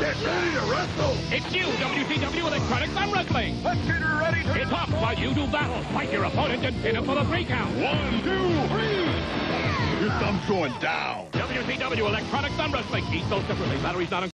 Get ready to wrestle. It's you, WCW Electronic Thumb Wrestling. Let's get ready to... It's off while you do battle. Fight your opponent and pin him for the three count. One, two, three. Your thumb's going down. WCW Electronic Thumb Wrestling. Eat those separately. Batteries not